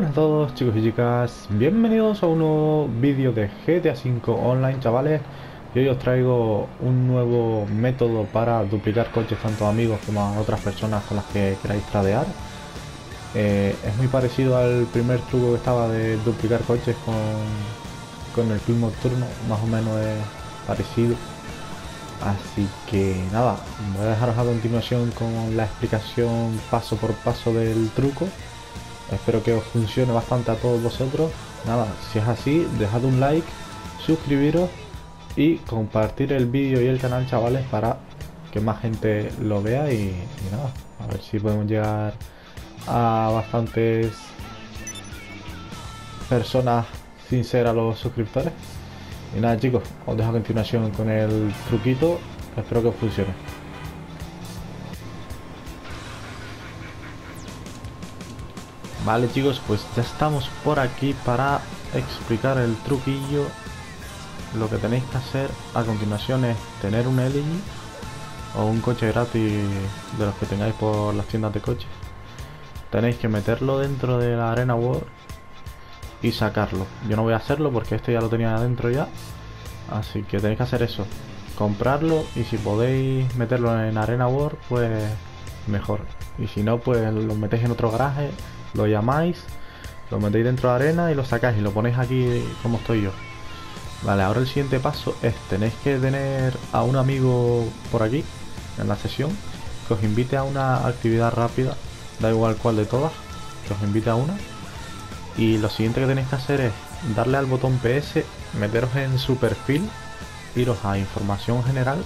buenas a todos chicos y chicas, bienvenidos a un nuevo vídeo de GTA V Online chavales. Y hoy os traigo un nuevo método para duplicar coches tanto a amigos como a otras personas con las que queráis tradear. Eh, es muy parecido al primer truco que estaba de duplicar coches con, con el film nocturno, más o menos es parecido. Así que nada, voy a dejaros a continuación con la explicación paso por paso del truco Espero que os funcione bastante a todos vosotros. Nada, si es así, dejad un like, suscribiros y compartir el vídeo y el canal, chavales, para que más gente lo vea y, nada, a ver si podemos llegar a bastantes personas sin ser a los suscriptores. Y nada chicos, os dejo a continuación con el truquito, espero que os funcione. Vale chicos, pues ya estamos por aquí para explicar el truquillo. Lo que tenéis que hacer a continuación es tener un LG o un coche gratis de los que tengáis por las tiendas de coches. Tenéis que meterlo dentro de la Arena World y sacarlo. Yo no voy a hacerlo porque este ya lo tenía adentro ya. Así que tenéis que hacer eso. Comprarlo y si podéis meterlo en Arena World, pues mejor. Y si no, pues lo metéis en otro garaje lo llamáis, lo metéis dentro de arena y lo sacáis y lo ponéis aquí como estoy yo. Vale, ahora el siguiente paso es tenéis que tener a un amigo por aquí, en la sesión, que os invite a una actividad rápida, da igual cuál de todas, que os invite a una. Y lo siguiente que tenéis que hacer es darle al botón PS, meteros en su perfil, iros a información general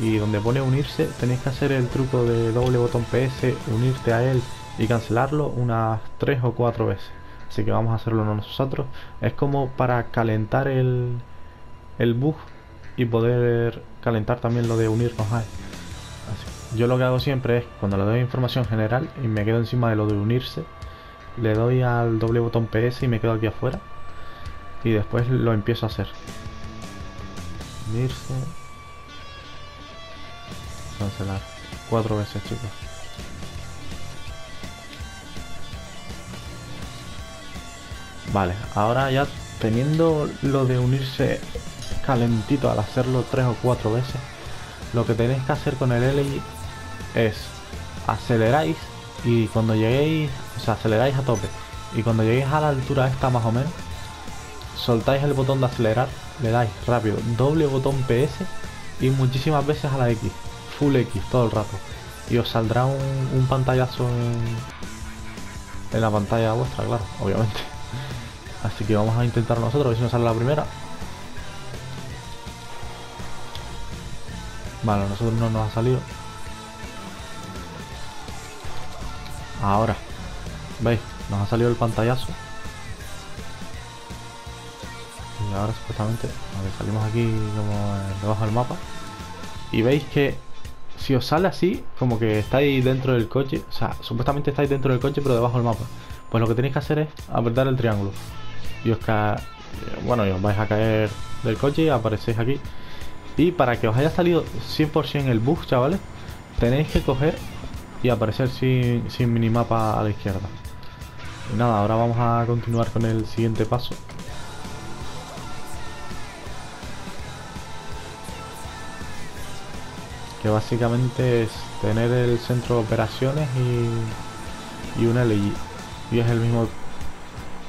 y donde pone unirse tenéis que hacer el truco de doble botón PS, unirte a él y cancelarlo unas 3 o 4 veces. Así que vamos a hacerlo nosotros. Es como para calentar el, el bug y poder calentar también lo de unirnos a él. Yo lo que hago siempre es cuando le doy información general y me quedo encima de lo de unirse, le doy al doble botón PS y me quedo aquí afuera. Y después lo empiezo a hacer. Unirse. Cancelar. Cuatro veces, chicos. Vale, ahora ya teniendo lo de unirse calentito al hacerlo tres o cuatro veces, lo que tenéis que hacer con el LI es aceleráis y cuando lleguéis, o sea, aceleráis a tope y cuando lleguéis a la altura esta más o menos, soltáis el botón de acelerar, le dais rápido doble botón PS y muchísimas veces a la X, full X todo el rato y os saldrá un, pantallazo en la pantalla vuestra, claro, obviamente. Así que vamos a intentar nosotros, a ver si nos sale la primera. Vale, a nosotros no nos ha salido. Ahora. ¿Veis? Nos ha salido el pantallazo. Y ahora supuestamente... Ver, salimos aquí como debajo del mapa. Y veis que si os sale así, como que estáis dentro del coche, o sea, supuestamente estáis dentro del coche pero debajo del mapa. Pues lo que tenéis que hacer es apretar el triángulo y os bueno, y os vais a caer del coche y aparecéis aquí. Y para que os haya salido 100% el bug, chavales, tenéis que coger y aparecer sin, sin minimapa a la izquierda. Y nada, ahora vamos a continuar con el siguiente paso. Que básicamente es tener el centro de operaciones y, y un LG. Y es el mismo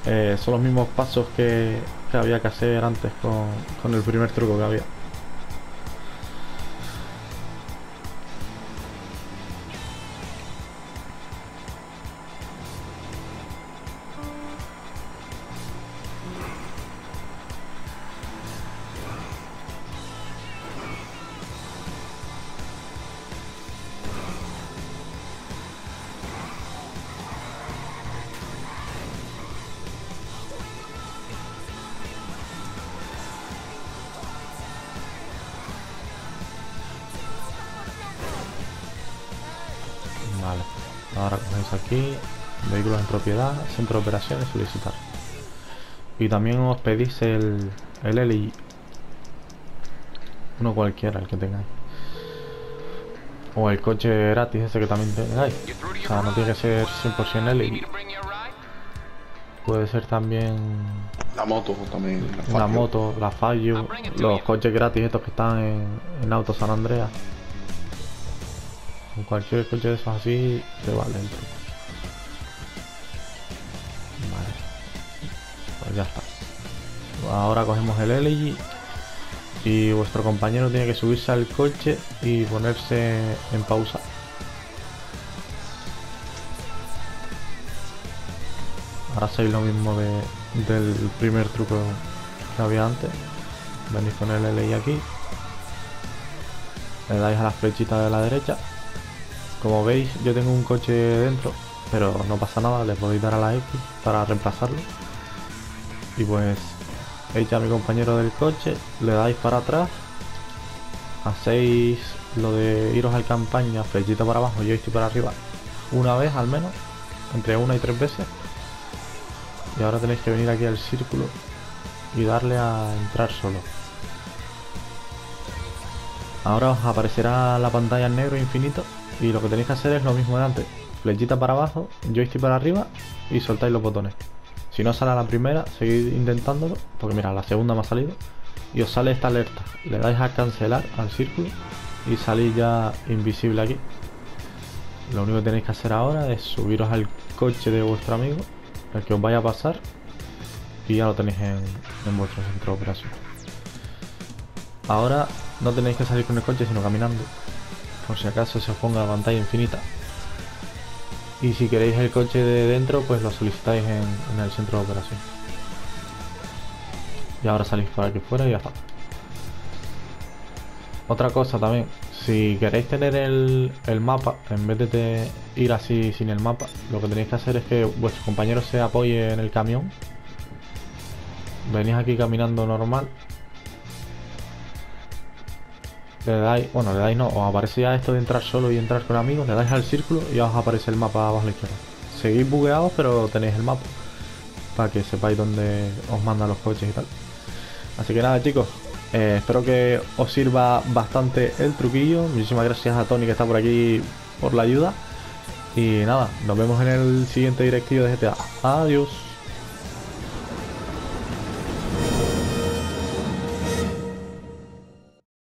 eh, son los mismos pasos que, que, había que hacer antes con, con el primer truco que había. Ahora cogéis aquí, vehículos en propiedad, centro de operaciones, solicitar. Y también os pedís el, el L uno cualquiera, el que tengáis. O el coche gratis ese que también tengáis. O sea, no tiene que ser 100% L. Puede ser también La moto también. La Fabio. moto, la Fallo, los coches gratis estos que están en, en Auto San Andreas. Con cualquier coche de esos así te vale el truco. Vale. Pues ya está. Ahora cogemos el LG y vuestro compañero tiene que subirse al coche y ponerse en pausa. Ahora hacéis lo mismo de, del primer truco que había antes. Venís con el LI aquí. Le dais a la flechita de la derecha. Como veis, yo tengo un coche dentro, pero no pasa nada, le podéis dar a la X para reemplazarlo. Y pues echa a mi compañero del coche, le dais para atrás, hacéis lo de iros al campaña, flechita para abajo, joystick para arriba, una vez al menos, entre una y tres veces. Y ahora tenéis que venir aquí al círculo y darle a entrar solo. Ahora os aparecerá la pantalla en negro infinito y lo que tenéis que hacer es lo mismo de antes. Flechita para abajo, joystick para arriba y soltáis los botones. Si no sale a la primera, seguid intentándolo, porque mira, la segunda me ha salido. Y os sale esta alerta. Le dais a cancelar al círculo y salís ya invisible aquí. Lo único que tenéis que hacer ahora es subiros al coche de vuestro amigo, el que os vaya a pasar, y ya lo tenéis en, en vuestro centro de operación. Ahora no tenéis que salir con el coche, sino caminando, por si acaso se os ponga la pantalla infinita. Y si queréis el coche de dentro, pues lo solicitáis en, el centro de operación. Y ahora salís por aquí fuera y ya está. Otra cosa también, si queréis tener el, mapa, en vez de ir así sin el mapa, lo que tenéis que hacer es que vuestro compañero se apoye en el camión. Venís aquí caminando normal. Le dais, bueno, le dais no, os aparece ya esto de entrar solo y entrar con amigos, le dais al círculo y os aparece el mapa abajo a la izquierda. Seguís bugueados, pero tenéis el mapa. Para que sepáis dónde os mandan los coches y tal. Así que nada chicos, eh, espero que os sirva bastante el truquillo. Muchísimas gracias a Tony que está por aquí por la ayuda. Y nada, nos vemos en el siguiente directivo de GTA. Adiós.